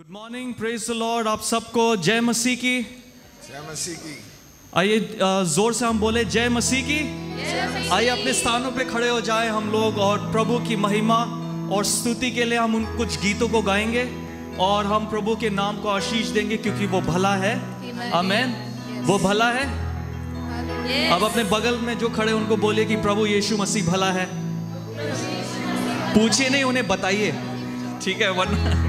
Good morning praise the Lord आप सबको जय मसीह की। जय मसीह की। आइए ज़ोर से हम बोले जय मसीह की। आइए अपने स्थानों पे खड़े हो जाए हम लोग और प्रभु की महिमा और स्तुति के लिए हम उन कुछ गीतों को गाएँगे और हम प्रभु के नाम को आशीष देंगे क्योंकि वो भला है। अमेन वो भला है। अब अपने बगल में जो खड़े उनको बोलिए कि प्रभु यीशु मसीह भला है। पूछिए नहीं उन्हें बताइए। ठीक है वरना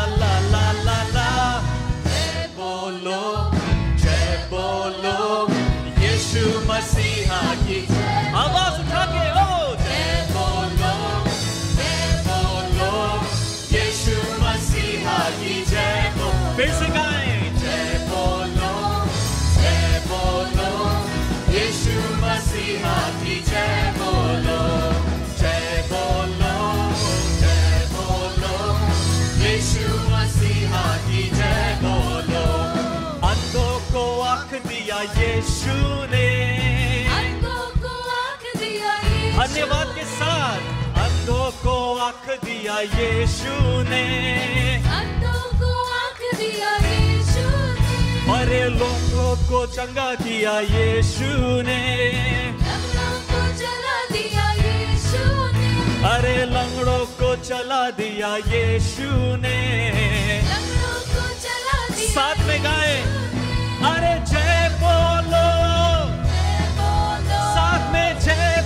धन्यवाद के साथ। अंधों को आँख दिया यीशु ने। मरे लोगों को चंगा दिया यीशु ने। अरे लंगड़ों को चला दिया यीशु ने। साथ में गाए। अरे जय बोलो।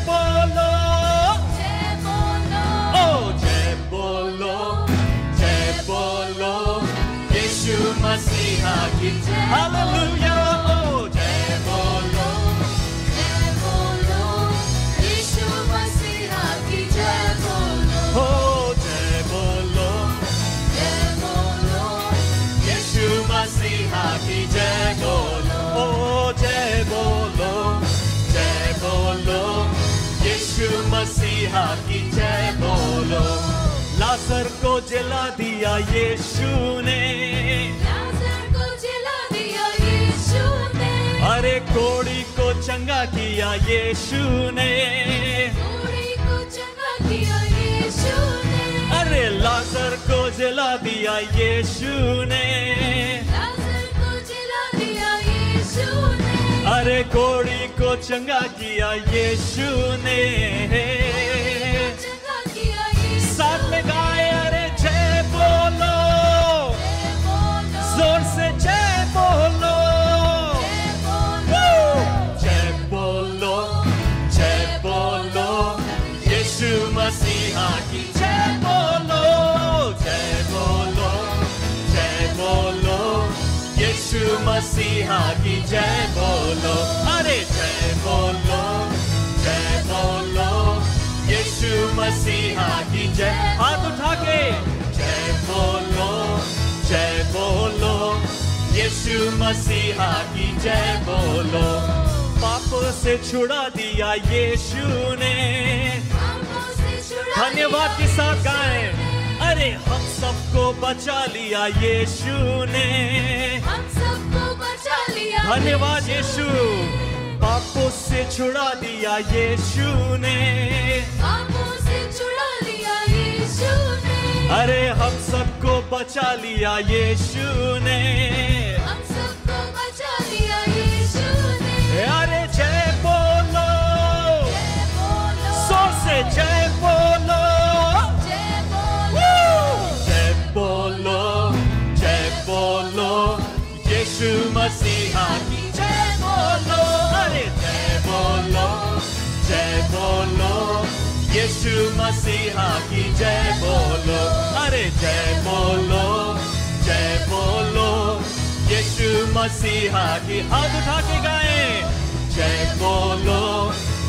जय बोलो ओ जय बोलो जय बोलो यीशु मसीहा की हालेलुया यीशु मसीहा की जय बोलो। लाजर को जला दिया यीशु ने। अरे कोड़ी को चंगा किया यीशु ने। अरे लाजर को जला दिया यीशु ने। अरे कोड़ी को चंगा किया यीशु ने। साथ में गाए यीशु मसीहा की जय बोलो। अरे जय बोलो जय बोलो, यीशु मसीहा की जय। हाथ उठा के जय बोलो जय बोलो, यीशु मसीहा की जय बोलो। पाप से छुड़ा दिया यीशु ने। धन्यवाद के साथ गाएँ। अरे हम सबको बचा लिया यीशु ने। हम सबको धन्यवाद यीशु। पापों से छुड़ा दिया यीशु ने। पापों से छुड़ा लिया यीशु ने। अरे हम सबको बचा लिया यीशु ने। हम सबको बचा लिया यीशु मसीहा की जय बोलो। अरे जय बोलो जय बोलो। यीशु मसीहा की हाथ उठा के गाए जय बोलो,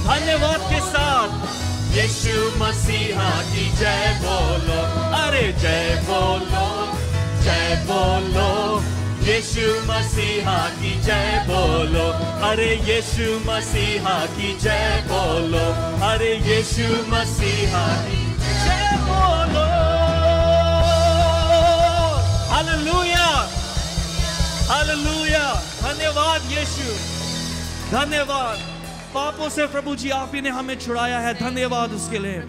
धन्यवाद के साथ। यीशु मसीहा की जय बोलो। अरे जय बोलो जय बोलो। यीशु मसीहा की जय बोलो। अरे यीशु मसीहा की जय बोलो। अरे यीशु मसीहा की जय बोलो। हालेलुया। हालेलुया। धन्यवाद यीशु। धन्यवाद। पापों से प्रभु जी, आप ही ने हमें छुड़ाया है। धन्यवाद उसके लिए।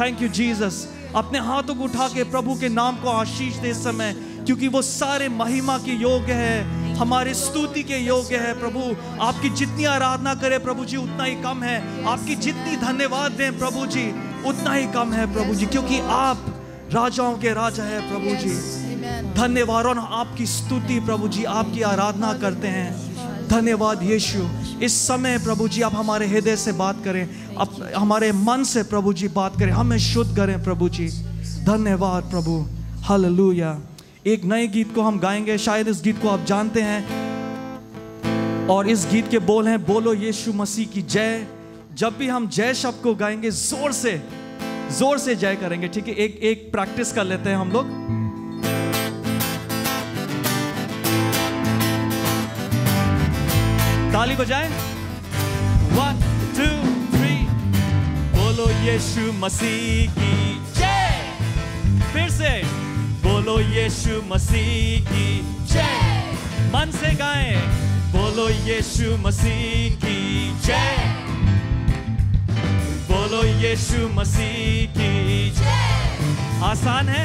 थैंक यू जीसस अपने हाथों को उठा के प्रभु के नाम को आशीष दे समय। क्योंकि वो सारे महिमा के योग्य है हमारे स्तुति के योग्य है प्रभु। आपकी जितनी आराधना करें प्रभु जी उतना ही कम है। आपकी जितनी धन्यवाद दें प्रभु जी उतना ही कम है प्रभु जी क्योंकि आप राजाओं के राजा है प्रभु जी। धन्यवाद और आपकी स्तुति प्रभु जी आपकी आराधना करते हैं। धन्यवाद यीशु। इस समय प्रभु जी आप हमारे हृदय से बात करें। आप हमारे मन से प्रभु जी बात करें। हमें शुद्ध करें प्रभु जी। धन्यवाद प्रभु। हालेलुया। एक नए गीत को हम गाएँगे, शायद इस गीत को आप जानते हैं। और इस गीत के बोल हैं, बोलो यीशु मसीह की जय। जब भी हम जय शब्द को गाएँगे, ज़ोर से ज़ोर से जय करेंगे, ठीक है? एक एक प्रैक्टिस कर लेते हैं हम लोग। ताली बजाएँ। वन टू थ्री बोलो यीशु मसीह की जय। फिर से। बोलो यीशु मसीह की। जय। मन से गाएँ बोलो यीशु मसीह की। जय। बोलो यीशु मसीह की। जय। आसान है?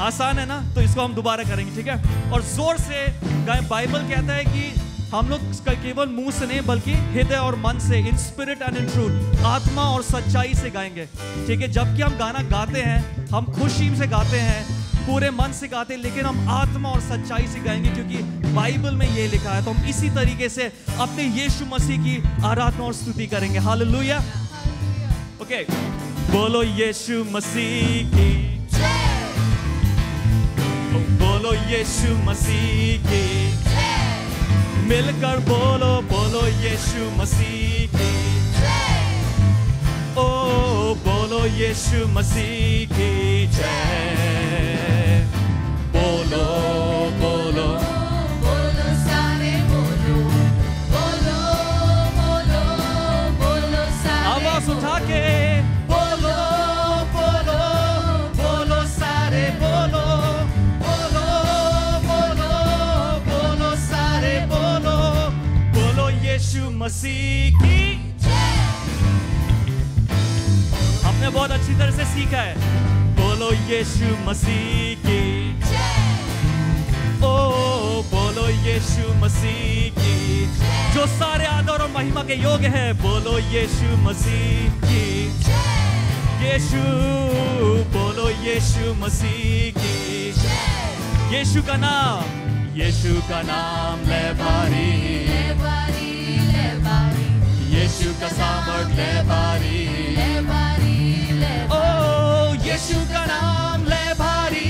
आसान है ना? तो इसको हम दोबारा करेंगे ठीक है? और ज़ोर से गाएँ बाइबल कहता है कि हम लोग केवल मुँह से नहीं बल्कि हृदय और मन से in spirit and in truth आत्मा और सच्चाई से गाएँगे। ठीक है? जबकि हम गाना गाते हैं हम खुशी से गाते हैं पूरे मन से गाते हैं लेकिन हम आत्मा और सच्चाई से गाएँगे क्योंकि बाइबल में ये लिखा है। तो हम इसी तरीके से अपने यीशु मसीह की आराधना और स्तुति करेंगे। हालेलुया। ओके। बोलो यीशु मसीह की। बोलो यीशु मसीह की। मिलकर बोलो बोलो यीशु मसीह की ओ बोलो यीशु मसीह की जय बोलो बोलो मसीह की। आपने बहुत अच्छी तरह से सीखा है। बोलो यीशु मसीह की। ओ, बोलो यीशु मसीह की। जो सारे आदर और महिमा के योग्य है, बोलो यीशु मसीह की। यीशु, बोलो यीशु मसीह की। यीशु का नाम, यीशु का नाम ले भारी यीशु का सामर्थ ले भारी ले बारी ले ओ यीशु का नाम ले भारी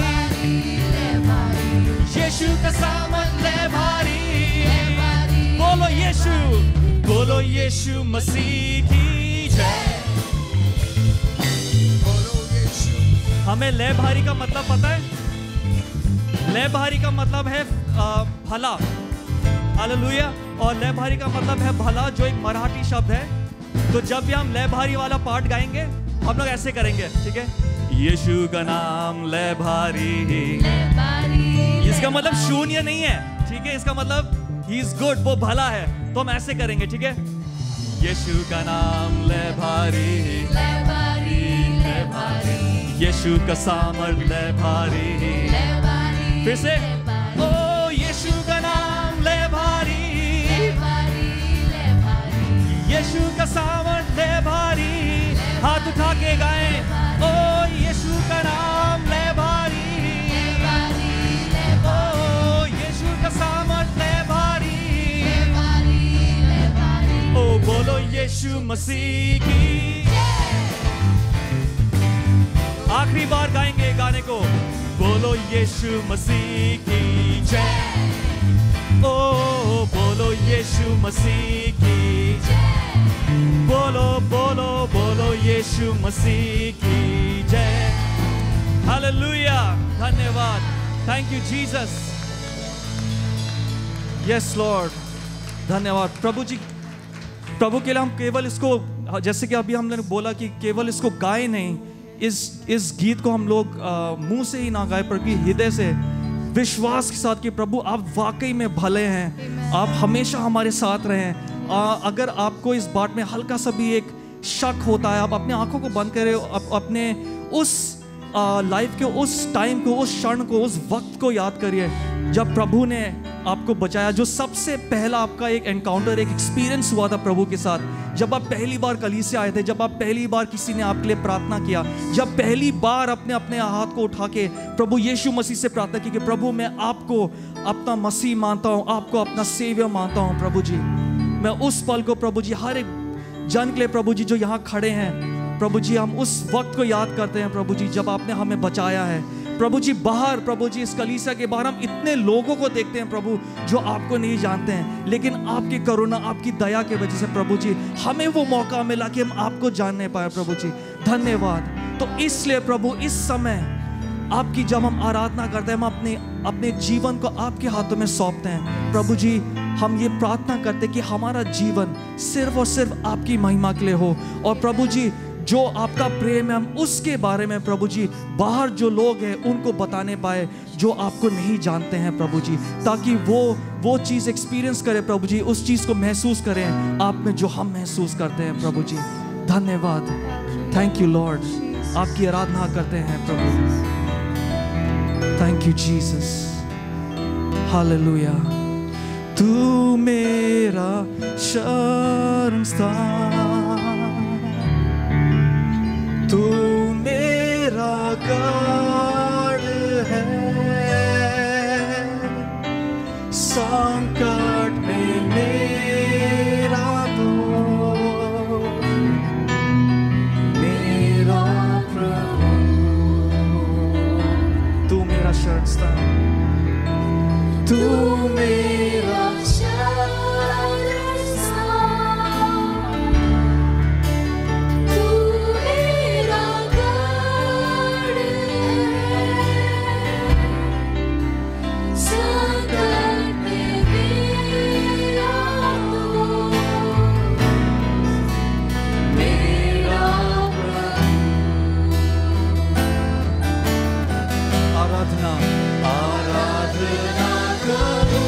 बारी ले बारी यीशु का सामर्थ ले भारी बारी बोलो यीशु बोलो यीशु मसीह की जय हमें लय भारी का मतलब पता है? ले भारी का मतलब है भला। हालेलुया और लय भारी का मतलब है भला, जो एक मराठी शब्द है तो जब भी हम लय भारी वाला पार्ट गाएँगे, हम लोग ऐसे करेंगे, ठीक है? यीशु का नाम लय भारी। इसका मतलब शून्य नहीं है, ठीक है? इसका मतलब ही इज़ गुड वो भला है तो हम ऐसे करेंगे, ठीक है? यीशु का नाम ले भारी। यीशु का सामर्थ भारी। फिर से यीशु का सामर्थ ले भारी। हाथ उठा के गाए, ओ यीशु का नाम ले भारी। ओ यीशु का सामर्थ ले भारी। ओ बोलो यीशु मसीह की। आखिरी बार गाएँगे गाने को। बोलो यीशु मसीह की जय। ओ बोलो यीशु मसीह की बोलो बोलो बोलो यीशु मसीह की जय। हालेलुया धन्यवाद। Thank you Jesus yes Lord धन्यवाद। प्रभु जी प्रभु के लिए हम केवल इसको जैसे कि अभी हमने बोला कि केवल इसको गाए नहीं इस इस गीत को हम लोग मुँह से ही ना गाए बल्कि हृदय से। विश्वास के साथ कि प्रभु आप वाकई में भले हैं। आप हमेशा हमारे साथ रहें। अ, अगर आपको इस बात में हल्का सा भी एक शक होता है आप अपने आँखों को बंद करें अप, अपने उस लाइफ के उस टाइम को उस क्षण को उस वक्त को याद करिए जब प्रभु ने आपको बचाया जो सबसे पहला आपका एक एनकाउंटर एक एक्सपीरियंस हुआ था प्रभु के साथ। जब आप पहली बार कली से आए थे जब आप पहली बार किसी ने आपके लिए प्रार्थना किया जब पहली बार अपने अपने हाथ को उठा के प्रभु यीशु मसीह से प्रार्थना की कि प्रभु मैं आपको अपना मसीह मानता हूँ आपको अपना सेवियर मानता हूँ प्रभु जी। मैं उस पल को प्रभु जी, हर एक जन के लिए प्रभु जी, जो यहाँ खड़े हैं, प्रभु जी, हम उस वक्त को याद करते हैं प्रभु जी, जब आपने हमें बचाया है। प्रभु जी, बाहर, प्रभु जी, इस कलीसिया के बाहर हम इतने लोगों को देखते हैं प्रभु, जो आपको नहीं जानते हैं। लेकिन आपकी करुणा, आपकी दया के वजह से प्रभु जी, हमें वो मौका मिला कि हम आपको जानने पाए प्रभु जी। धन्यवाद। तो इसलिए प्रभु, इस समय आपकी जब हम आराधना करते हैं, हम अपने अपने जीवन को आपके हाथों में सौंपते हैं। प्रभु जी हम ये प्रार्थना करते कि हमारा जीवन सिर्फ़ और सिर्फ़ आपकी महिमा के लिए हो। और प्रभु जी, जो आपका प्रेम है, हम उसके बारे में प्रभु जी, बाहर जो लोग हैं, उनको बताने पाए, जो आपको नहीं जानते हैं प्रभु जी, ताकि वो वो चीज़ एक्सपीरियंस करें प्रभु जी, उस चीज़ को महसूस करें आप में जो हम महसूस करते हैं प्रभु जी। धन्यवाद। थैंक यू लॉर्ड आपकी आराधना करते हैं प्रभु। थैंक यू जीसस हालेलुया तू मेरा शरण स्थान। तू मेरा गढ़ आराधना आराधना करूँ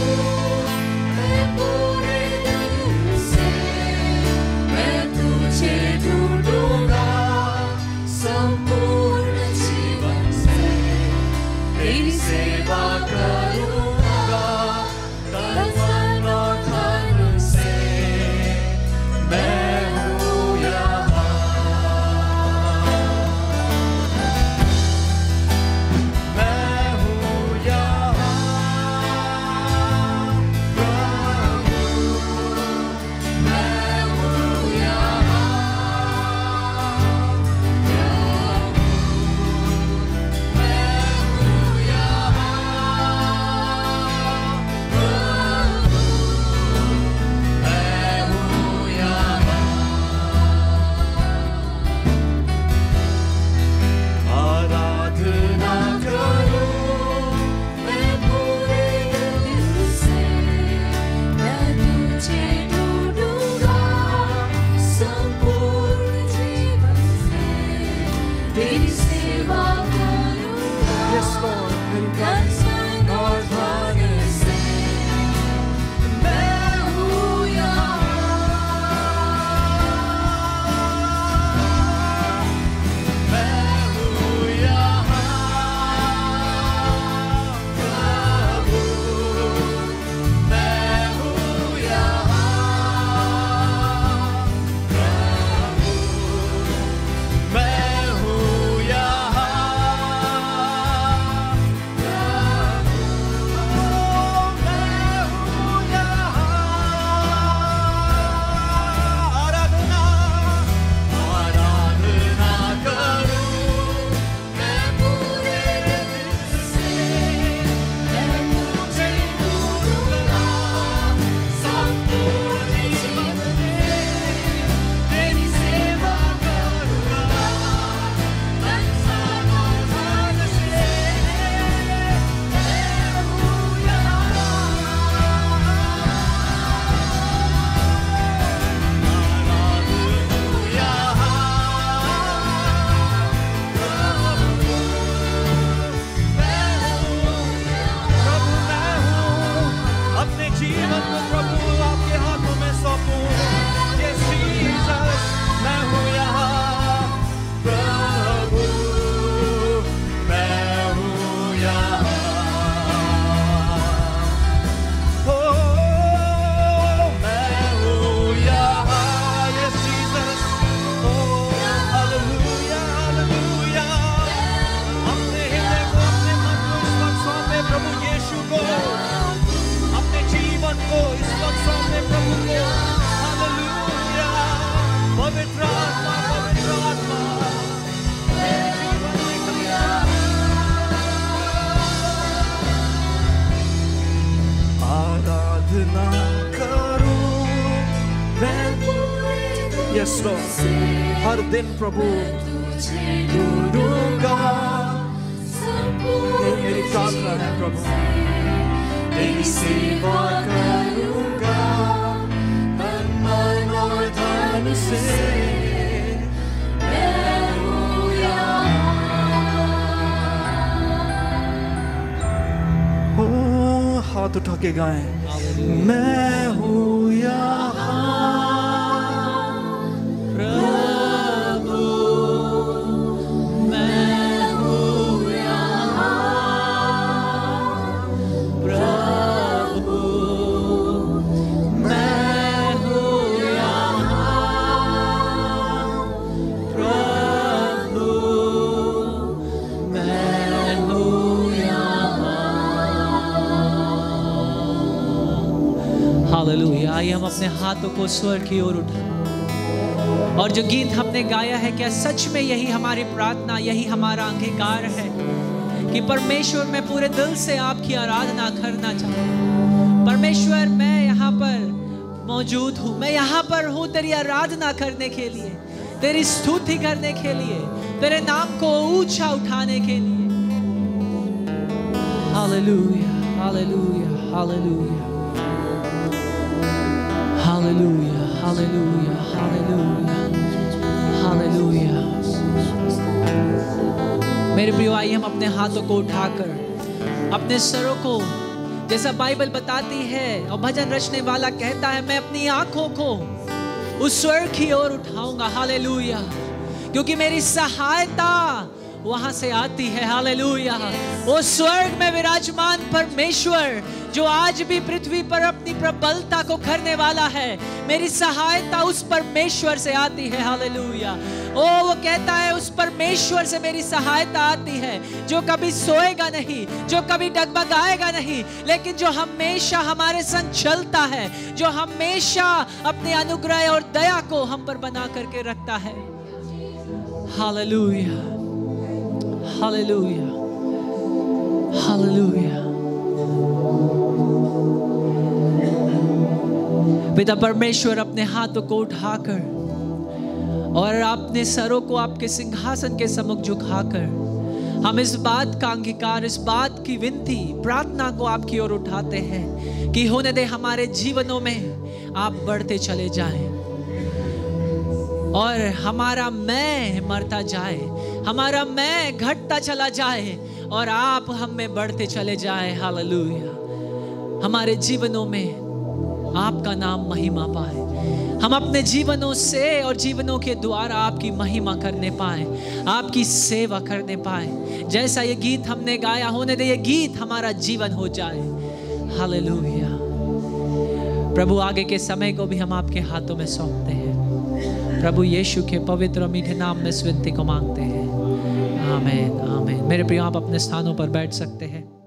Yes, Lord. यस हर दिन प्रभु ये प्रभु तेरी सेवा हाथ उठा के गाएँ। मैं हूँ यहाँ हालेलुया। आइए हम अपने हाथों को स्वर की ओर उठाएँ। और जो गीत हमने गाया है, क्या सच में यही हमारी प्रार्थना, यही हमारा अंगीकार है कि परमेश्वर मैं पूरे दिल से आपकी आराधना करना चाहता हूँ। परमेश्वर, मैं यहाँ पर मौजूद हूँ। मैं यहाँ पर हूँ तेरी आराधना करने के लिए, तेरी स्तुति करने के लिए, तेरे नाम को ऊँचा उठाने के लिए। Hallelujah hallelujah hallelujah. Hallelujah hallelujah hallelujah hallelujah मेरे प्रियो, आइए हम अपने हाथों को उठाकर, अपने सरों को, जैसा बाइबल बताती है, और भजन रचने वाला कहता है, मैं अपनी आँखों को उस स्वर्ग की ओर उठाऊँगा हालेलुया क्योंकि मेरी सहायता वहाँ से आती है। हालेलुया। वो स्वर्ग में विराजमान परमेश्वर, जो आज भी पृथ्वी पर अपनी प्रबलता को करने वाला है, मेरी सहायता उस परमेश्वर से आती है। हालेलुया। ओ, वो कहता है, उस परमेश्वर से मेरी सहायता आती है, जो कभी सोएगा नहीं, जो कभी डगमगाएगा नहीं, लेकिन जो हमेशा हमारे संग चलता है, जो हमेशा अपने अनुग्रह और दया को हम पर बना करके रखता है। हालेलुया। हालेलुया हालेलुया पिता परमेश्वर, अपने हाथों को उठाकर और अपने सरों को आपके सिंहासन के सम्मुख झुकाकर हम इस बात का अंगीकार, इस बात की विनती, प्रार्थना को आपकी ओर उठाते हैं कि होने दे हमारे जीवनों में आप बढ़ते चले जाएँ। और हमारा मैं मरता जाए, हमारा मैं घटता चला जाए और आप हम में बढ़ते चले जाए। हालेलुया। हमारे जीवनों में आपका नाम महिमा पाए। हम अपने जीवनों से और जीवनों के द्वारा आपकी महिमा करने पाए, आपकी सेवा करने पाए। जैसा ये गीत हमने गाया, होने दे, ये गीत हमारा जीवन हो जाए। हालेलुया। प्रभु, आगे के समय को भी हम आपके हाथों में सौंपते हैं। प्रभु यीशु के पवित्र मीठे नाम में स्विनती को मांगते हैं। आमेन आमेन। मेरे प्रिय, आप अपने स्थानों पर बैठ सकते हैं।